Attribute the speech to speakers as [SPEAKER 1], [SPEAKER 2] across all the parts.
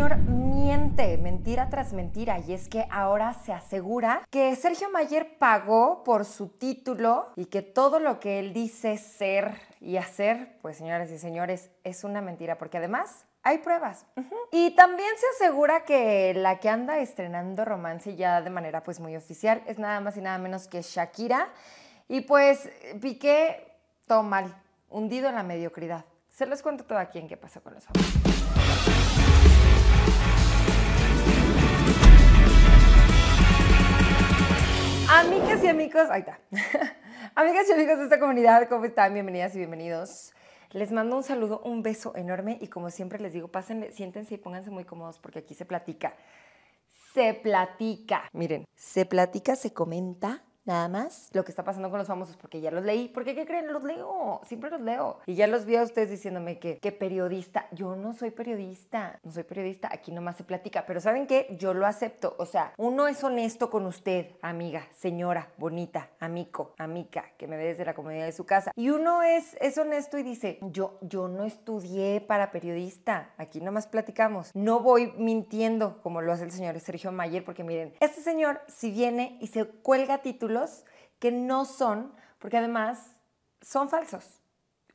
[SPEAKER 1] señor miente, mentira tras mentira, y es que ahora se asegura que Sergio Mayer pagó por su título y que todo lo que él dice ser y hacer, pues señoras y señores, es una mentira, porque además hay pruebas. Y también se asegura que la que anda estrenando romance ya de manera pues muy oficial es nada más y nada menos que Shakira. Y pues Piqué, todo mal, hundido en la mediocridad. Se los cuento todo aquí en qué pasa con los famosos. Amigas y amigos, ahí está. Amigas y amigos de esta comunidad, ¿cómo están? Bienvenidas y bienvenidos. Les mando un saludo, un beso enorme y como siempre les digo, pásenle, siéntense y pónganse muy cómodos porque aquí se platica. Se platica. Miren, se platica, se comenta nada más lo que está pasando con los famosos, porque ya los leí. porque qué creen? Los leo, siempre los leo. Y ya los vi a ustedes diciéndome que, que periodista. Yo no soy periodista, no soy periodista, aquí nomás se platica. Pero ¿saben qué? Yo lo acepto. O sea, uno es honesto con usted, amiga, señora, bonita, amico, amica, que me ve desde la comunidad de su casa. Y uno es, es honesto y dice, yo, yo no estudié para periodista, aquí nomás platicamos. No voy mintiendo como lo hace el señor Sergio Mayer, porque miren, este señor si viene y se cuelga que no son, porque además son falsos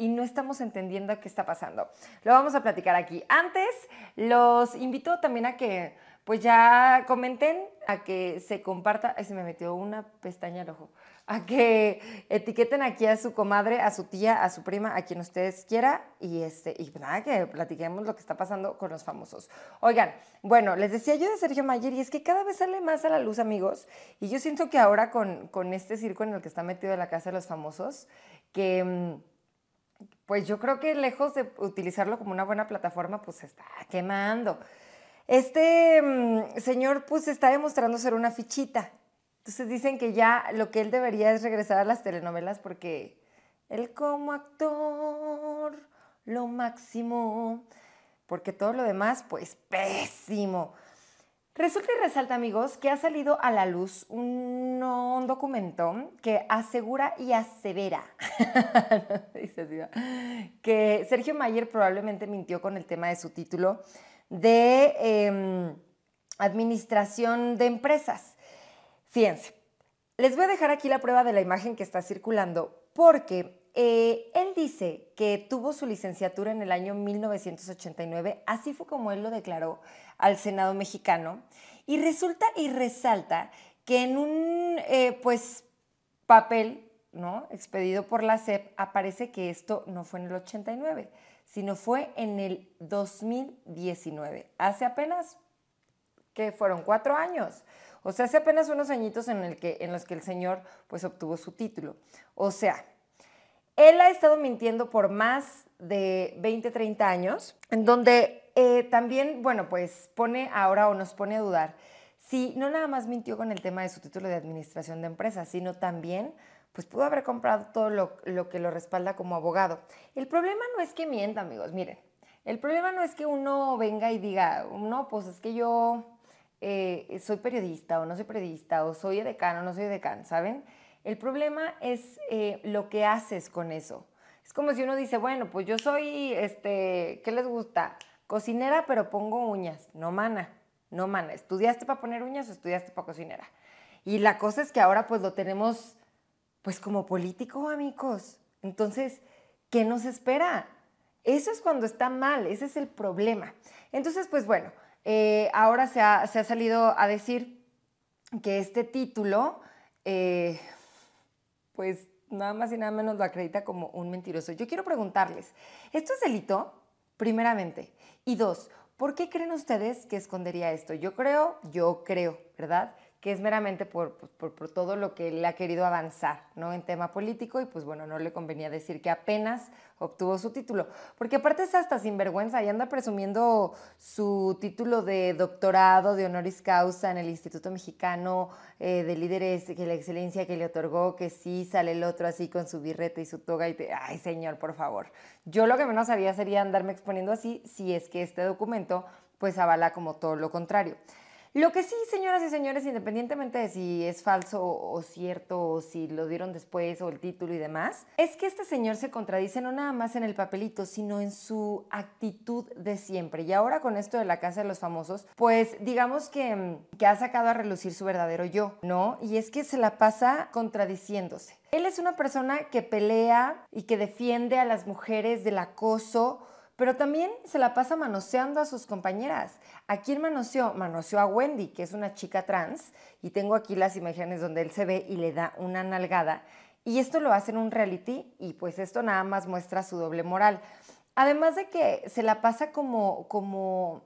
[SPEAKER 1] y no estamos entendiendo qué está pasando. Lo vamos a platicar aquí. Antes, los invito también a que pues ya comenten, a que se comparta, ay, se me metió una pestaña al ojo, a que etiqueten aquí a su comadre, a su tía, a su prima, a quien ustedes quiera y este y nada que platiquemos lo que está pasando con los famosos. Oigan, bueno, les decía yo de Sergio Mayer y es que cada vez sale más a la luz, amigos, y yo siento que ahora con, con este circo en el que está metido la casa de los famosos, que mm, pues yo creo que lejos de utilizarlo como una buena plataforma, pues se está quemando. Este mm, señor pues está demostrando ser una fichita. Entonces dicen que ya lo que él debería es regresar a las telenovelas porque él como actor, lo máximo, porque todo lo demás pues pésimo. Resulta y resalta, amigos, que ha salido a la luz un, documento que asegura y asevera que Sergio Mayer probablemente mintió con el tema de su título de em, administración de empresas. Fíjense, les voy a dejar aquí la prueba de la imagen que está circulando porque eh, él dice que tuvo su licenciatura en el año 1989, así fue como él lo declaró al Senado mexicano, y resulta y resalta que en un eh, pues, papel ¿no? expedido por la SEP aparece que esto no fue en el 89, sino fue en el 2019, hace apenas que fueron cuatro años. O sea, hace apenas unos añitos en, el que, en los que el señor pues obtuvo su título. O sea, él ha estado mintiendo por más de 20, 30 años, en donde eh, también, bueno, pues pone ahora o nos pone a dudar si no nada más mintió con el tema de su título de administración de empresas, sino también pues pudo haber comprado todo lo, que lo respalda como abogado. El problema no es que mienta, amigos, miren, el problema no es que uno venga y diga, no, pues es que yo eh, soy periodista o no soy periodista, o soy decano o no soy decano, ¿saben? El problema es eh, lo que haces con eso. Es como si uno dice, bueno, pues yo soy, este, ¿qué les gusta? Cocinera, pero pongo uñas. No, mana, no, mana. ¿Estudiaste para poner uñas o estudiaste para cocinera? Y la cosa es que ahora pues lo tenemos pues como político, amigos. Entonces, ¿qué nos espera? Eso es cuando está mal, ese es el problema. Entonces, pues bueno, eh, ahora se ha, salido a decir que este título, eh, pues nada más y nada menos lo acredita como un mentiroso. Yo quiero preguntarles, ¿esto es delito? Primeramente. Y dos, ¿por qué creen ustedes que escondería esto? Yo creo, yo creo, ¿verdad? Que es meramente por, por, por, todo lo que él ha querido avanzar ¿no? en tema político y pues bueno, no le convenía decir que apenas obtuvo su título, porque aparte es hasta sinvergüenza y anda presumiendo su título de doctorado de honoris causa en el Instituto Mexicano eh, de Líderes, que la excelencia que le otorgó, que sí sale el otro así con su birrete y su toga y te, ay señor, por favor. Yo lo que menos haría sería andarme exponiendo así si es que este documento pues avala como todo lo contrario. Lo que sí, señoras y señores, independientemente de si es falso o cierto, o si lo dieron después, o el título y demás, es que este señor se contradice no nada más en el papelito, sino en su actitud de siempre. Y ahora con esto de la Casa de los Famosos, pues digamos que, que ha sacado a relucir su verdadero yo, ¿no? Y es que se la pasa contradiciéndose. Él es una persona que pelea y que defiende a las mujeres del acoso pero también se la pasa manoseando a sus compañeras. ¿A quién manoseó? Manoseó a Wendy, que es una chica trans, y tengo aquí las imágenes donde él se ve y le da una nalgada. Y esto lo hace en un reality y pues esto nada más muestra su doble moral. Además de que se la pasa como, como,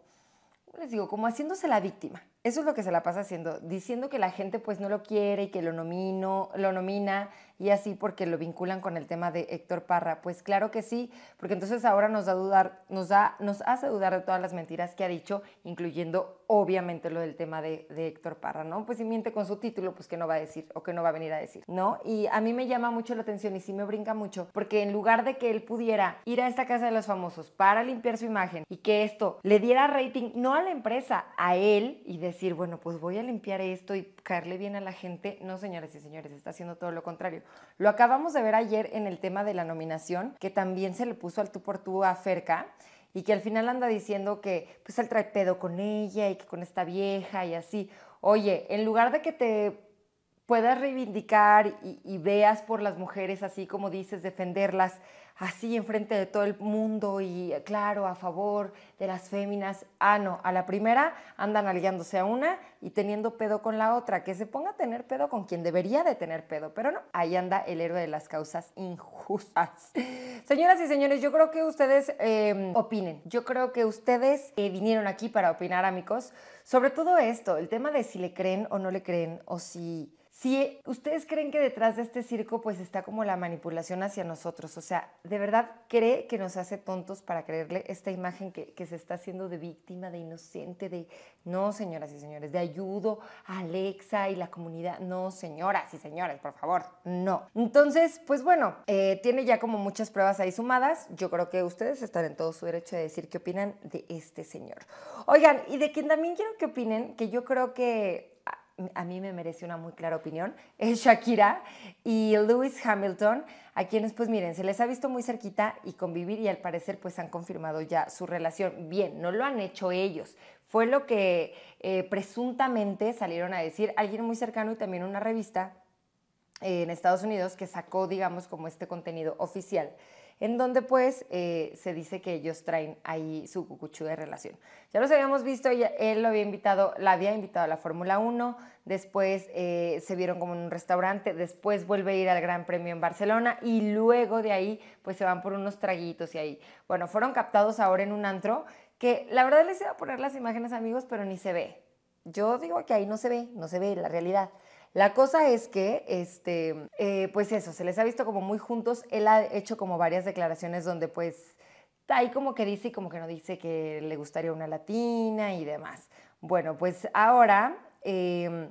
[SPEAKER 1] les digo, como haciéndose la víctima. Eso es lo que se la pasa haciendo, diciendo que la gente pues no lo quiere y que lo, nomino, lo nomina y así porque lo vinculan con el tema de Héctor Parra. Pues claro que sí, porque entonces ahora nos da dudar, nos da, nos hace dudar de todas las mentiras que ha dicho, incluyendo obviamente lo del tema de, de, Héctor Parra, ¿no? Pues si miente con su título, pues que no va a decir o que no va a venir a decir, ¿no? Y a mí me llama mucho la atención y sí me brinca mucho, porque en lugar de que él pudiera ir a esta casa de los famosos para limpiar su imagen y que esto le diera rating, no a la empresa, a él y decir, bueno, pues voy a limpiar esto y caerle bien a la gente, no, señores y señores, está haciendo todo lo contrario. Lo acabamos de ver ayer en el tema de la nominación, que también se le puso al tú por tú a Ferca y que al final anda diciendo que pues él trae pedo con ella y que con esta vieja y así. Oye, en lugar de que te puedas reivindicar y, veas por las mujeres así como dices, defenderlas, así enfrente de todo el mundo y claro, a favor de las féminas. Ah, no, a la primera andan aliándose a una y teniendo pedo con la otra, que se ponga a tener pedo con quien debería de tener pedo, pero no, ahí anda el héroe de las causas injustas. Señoras y señores, yo creo que ustedes em, opinen, yo creo que ustedes eh, vinieron aquí para opinar, amigos, sobre todo esto, el tema de si le creen o no le creen, o si si ustedes creen que detrás de este circo pues está como la manipulación hacia nosotros, o sea, de verdad cree que nos hace tontos para creerle esta imagen que, se está haciendo de víctima, de inocente, de no, señoras y señores, de ayudo a Alexa y la comunidad, no, señoras y señores, por favor, no. Entonces, pues bueno, eh, tiene ya como muchas pruebas ahí sumadas, yo creo que ustedes están en todo su derecho de decir qué opinan de este señor. Oigan, y de quien también quiero que opinen, que yo creo que a mí me merece una muy clara opinión, es Shakira y Lewis Hamilton, a quienes pues miren, se les ha visto muy cerquita y convivir y al parecer pues han confirmado ya su relación. Bien, no lo han hecho ellos, fue lo que eh, presuntamente salieron a decir alguien muy cercano y también una revista en Estados Unidos que sacó digamos como este contenido oficial en donde pues eh, se dice que ellos traen ahí su cucuchú de relación. Ya los habíamos visto, él lo había invitado, la había invitado a la Fórmula 1, después eh, se vieron como en un restaurante, después vuelve a ir al Gran Premio en Barcelona y luego de ahí pues se van por unos traguitos y ahí, bueno, fueron captados ahora en un antro que la verdad les iba a poner las imágenes amigos, pero ni se ve. Yo digo que ahí no se ve, no se ve la realidad. La cosa es que, este, eh, pues eso, se les ha visto como muy juntos. Él ha hecho como varias declaraciones donde pues ahí como que dice y como que no dice que le gustaría una latina y demás. Bueno, pues ahora em,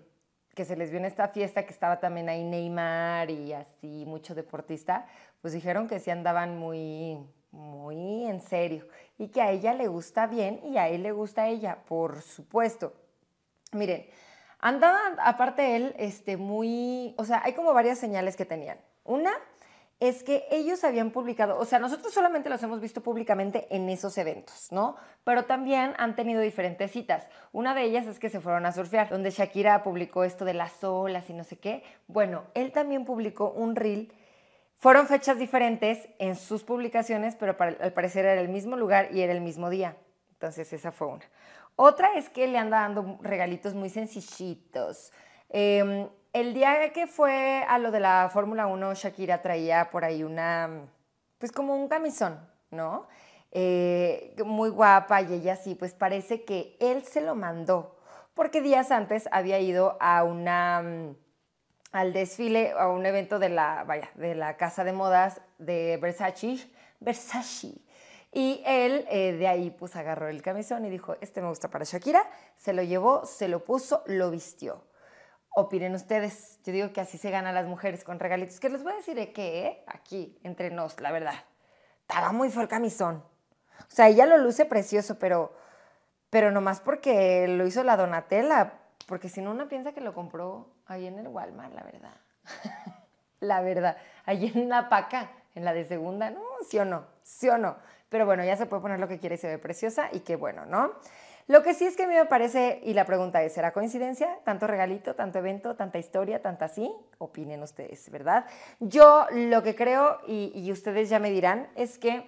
[SPEAKER 1] que se les vio en esta fiesta que estaba también ahí Neymar y así mucho deportista, pues dijeron que sí andaban muy, muy en serio y que a ella le gusta bien y a él le gusta a ella, por supuesto. Miren, Andaba, aparte él, este, muy, o sea, hay como varias señales que tenían. Una es que ellos habían publicado, o sea, nosotros solamente los hemos visto públicamente en esos eventos, ¿no? Pero también han tenido diferentes citas. Una de ellas es que se fueron a surfear, donde Shakira publicó esto de las olas y no sé qué. Bueno, él también publicó un reel. Fueron fechas diferentes en sus publicaciones, pero al parecer era el mismo lugar y era el mismo día. Entonces esa fue una. Otra es que le anda dando regalitos muy sencillitos. Em, el día que fue a lo de la Fórmula 1, Shakira traía por ahí una, pues como un camisón, ¿no? Eh, muy guapa y ella sí, pues parece que él se lo mandó, porque días antes había ido a una, mm, al desfile, a un evento de la, vaya, de la casa de modas de Versace, Versace, y él eh, de ahí pues agarró el camisón y dijo, este me gusta para Shakira, se lo llevó, se lo puso, lo vistió. Opinen ustedes, yo digo que así se ganan las mujeres con regalitos. Que les voy a decir de qué, ¿eh? aquí, entre nos, la verdad. Estaba muy fue el camisón. O sea, ella lo luce precioso, pero pero nomás porque lo hizo la Donatella, porque si no una piensa que lo compró ahí en el Walmart, la verdad. la verdad, ahí en la paca, en la de segunda, no, sí o no, sí o no. Pero bueno, ya se puede poner lo que quiere y se ve preciosa y qué bueno, ¿no? Lo que sí es que a mí me parece, y la pregunta es, ¿será coincidencia? ¿Tanto regalito, tanto evento, tanta historia, tanta así? Opinen ustedes, ¿verdad? Yo lo que creo, y, y ustedes ya me dirán, es que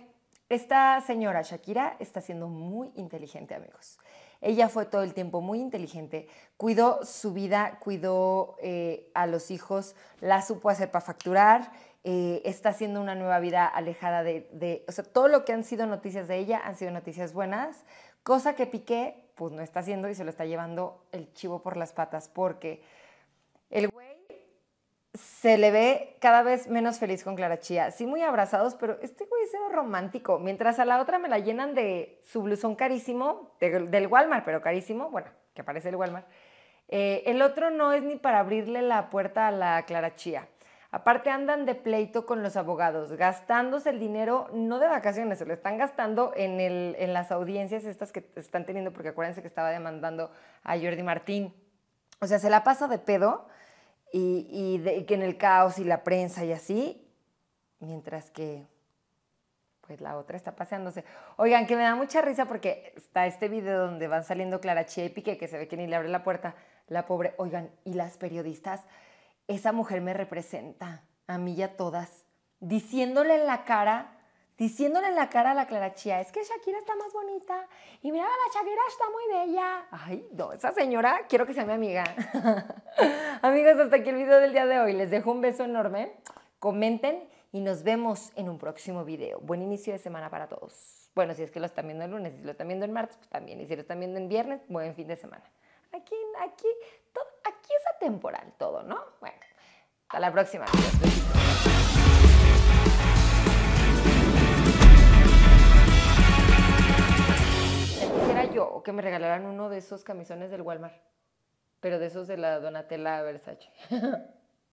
[SPEAKER 1] esta señora Shakira está siendo muy inteligente, amigos. Ella fue todo el tiempo muy inteligente, cuidó su vida, cuidó eh, a los hijos, la supo hacer para facturar, eh, está haciendo una nueva vida alejada de, de, o sea, todo lo que han sido noticias de ella han sido noticias buenas, cosa que Piqué pues no está haciendo y se lo está llevando el chivo por las patas, porque el güey se le ve cada vez menos feliz con Clara Chía. Sí, muy abrazados, pero este güey es romántico. Mientras a la otra me la llenan de su blusón carísimo, del Walmart, pero carísimo, bueno, que aparece el Walmart. Eh, el otro no es ni para abrirle la puerta a la Clara Chía. Aparte andan de pleito con los abogados, gastándose el dinero, no de vacaciones, se lo están gastando en, el, en las audiencias estas que están teniendo, porque acuérdense que estaba demandando a Jordi Martín. O sea, se la pasa de pedo y, que en el caos y la prensa y así, mientras que pues la otra está paseándose. Oigan, que me da mucha risa porque está este video donde van saliendo Clara Chía y Piqué, que se ve que ni le abre la puerta, la pobre, oigan, y las periodistas, esa mujer me representa, a mí y a todas, diciéndole en la cara diciéndole en la cara a la Clara Chía, es que Shakira está más bonita y mira, la Shakira está muy bella. Ay, no, esa señora quiero que sea mi amiga. Amigos, hasta aquí el video del día de hoy. Les dejo un beso enorme. Comenten y nos vemos en un próximo video. Buen inicio de semana para todos. Bueno, si es que lo están viendo el lunes, si lo están viendo el martes, pues también. Y si lo están viendo en viernes, buen fin de semana. Aquí, aquí, todo, aquí es atemporal todo, ¿no? Bueno, hasta la próxima. O que me regalaran uno de esos camisones del Walmart, pero de esos de la Donatella Versace.